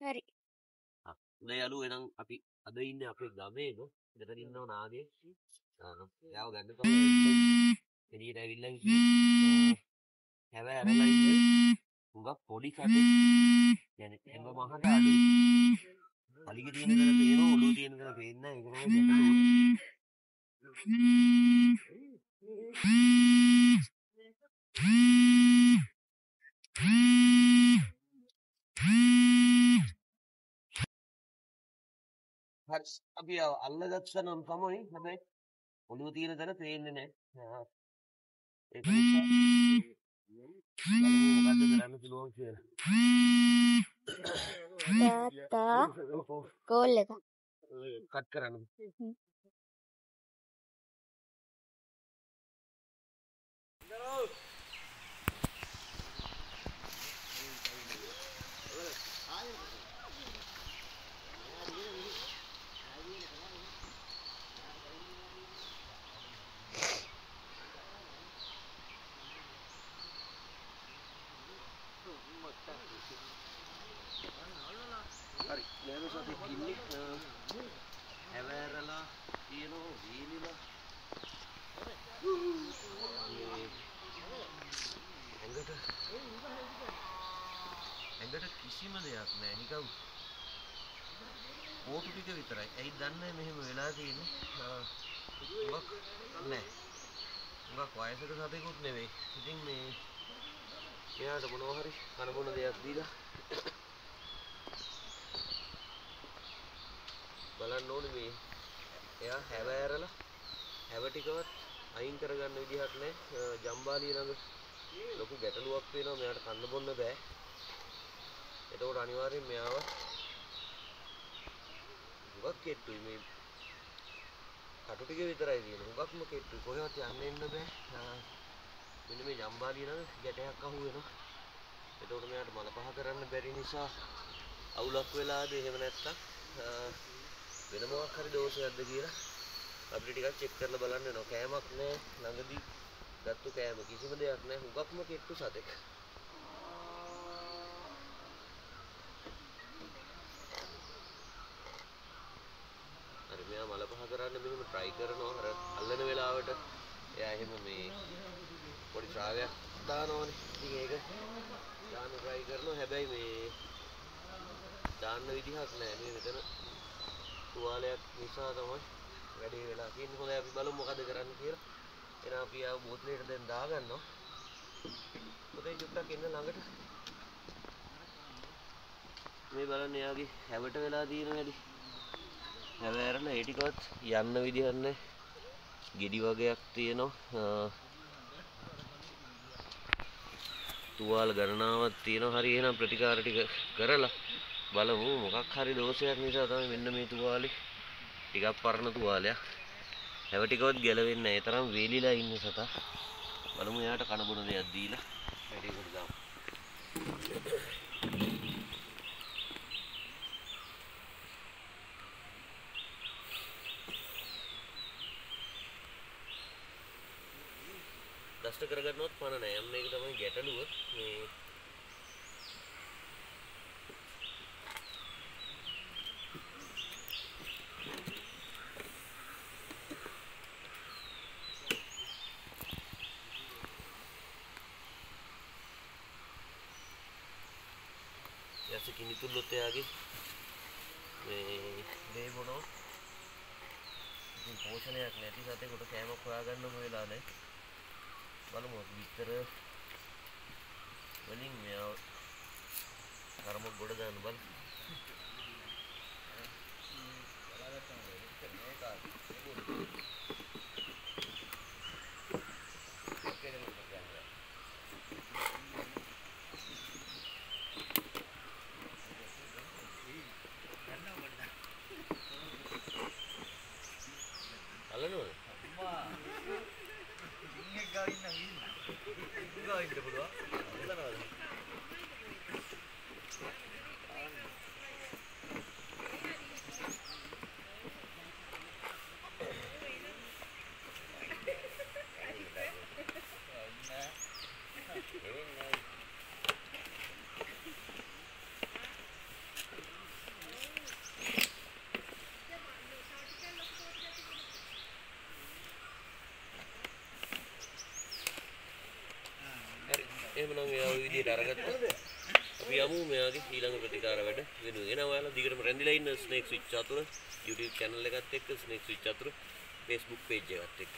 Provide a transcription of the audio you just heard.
හරි. හොඳයි යාළුවෝ එහෙනම් අපි අද ඉන්නේ අපේ ගමේ නෝ. මෙතන ඉන්නව නාගේ. ආ යාව ගන්න තමයි. එළියට ඇවිල්ලා ඉන්නේ. හැබැයි අරලා ඉන්නේ. හුඟක් පොඩි කටේ. يعني එම්බ මහට අඩුයි. පලිගේ තියෙන දල පේනවා ඔළුව තියෙන දල පේන්නේ නැහැ. ඒක තමයි ගැටලුව. හරි අපි අල්ලගත්ත නම් තමයි හැබැයි ඔළුව තියෙන තැන පේන්නේ නැහැ. ඒක නිසා. තාත්තා කෝල් එක. කට් කරන්න. හරි නෑම සතෙක් ඉන්නේ හැවෑරලා තියෙනවා වීලිලා ඇඟට ඇඟට කිසිම දෙයක් නෑ නිකම් පෝටු ටික විතරයි ඇයි දන්නේ මෙහෙම වෙලා තියෙන්නේ මොකක් නෑ මොකක් වයසක සතෙකුත් නෙවෙයි ඉතින් මේ එයාට මොනවා හරි කන බොන දෙයක් දීලා බලන්න ඕනේ මේ. එයා හැව ඇරලා හැව ටිකවත් අයින් කරගන්න විදිහක් නැහැ. ජම්බාලිය ළඟ ලොකු ගැටලුවක් වෙනවා. මෙයාට කන්න බොන්න බෑ. එතකොට අනිවාර්යෙන් මෙයාව හුඟක් කෙට්ටුයි. මේ කටු ටික විතරයි තියෙන හුඟක්ම කෙට්ටුයි. කොහෙවත් යන්න එන්න බෑ. මෙන්න මේ ජම්බාලිය ළඟ ගැටයක් අහු වෙනවා එතකොට මෙයාට මල පහ කරන්න බැරි නිසා අවුලක් වෙලාද එහෙම නැත්තම් වෙන මොකක් හරි දෝෂයක්ද කියලා අපිට ටිකක් චෙක් කරලා බලන්න වෙනවා. කෑමක් නැහැ ළඟදී ගත්තු කෑම කිසිම දෙයක් නැහැ. හුඟක්ම කෙට්ටු සතෙක්. හරි මෙයා මල පහ කරන්න මෙහෙම try කරනවා. අර අල්ලන වෙලාවට එයා එහෙම මේ පොඩි ශ්‍රාවයක් දානවනේ. ඉතින් ඒක දාන්න try කරනවා. හැබැයි මේ දාන්න විදිහක් නැහැ. මේ මෙතන තුවාලයක් නිසා තමයි වැඩේ වෙලා තියෙන්නේ. හොඳයි අපි බලමු මොකද කරන්න කියලා. එහෙනම් අපි ආව බෝතලෙට දැන් දාගන්නවා. පොතේ චුට්ටක් එන්න ළඟට. මේ බලන්න එයාගේ හැවට වෙලා තියෙන වැඩි. හැව ඇරලා ඒ ටිකවත් යන්න විදිහක් නැහැ. ගෙඩි වගේක් තියෙනවා. තුවාල ගණනාවක් තියෙනවා. හරි එහෙනම් ප්‍රතිකාර ටික කරලා බලමු මොකක් හරි දෝෂයක් නිසා තමයි මෙන්න මේ තුවාලේ ටිකක් පරණ තුවාලයක්. හැව ටිකවත් ගැලවෙන්නේ නැහැ. ඒ තරම් වේලිලා ඉන්නේ සතා. බලමු එයාට කන බොන දෙයක් දීලා වැඩේකට දාමු. දෂ්ට කරගන්නවත් පණ නැහැ. යම් මේක තමයි ගැටලුව. මේ යස කිනිතුල්ලොත් එයාගේ මේ දේ බොනවා ඉතින් පෝෂණයක් නැති සතෙකුට කෑමක් හොයාගන්නම වෙලා නැහැ Malamot bitter. Maling me out. Karma good than one. Hello. විතර වලින් මෙයාව කරමක් ගොඩ දාන්න බලමු අල්ලනවද? ගා ඉන්න පුළුවන්. අල්ලනවද? එහෙමනම් එයා ওই විදිහට අරගත්තා. අපි යමු මෙයාගේ ඊළඟ ප්‍රතිකාර වැඩ වෙනුවෙන්. එනවා ඔයාලා දිගටම රැඳිලා ඉන්න ස්නේක් ස්විච් අතුර YouTube channel එකත් එක්ක ස්නේක් ස්විච් අතුර Facebook page එකත් එක්ක.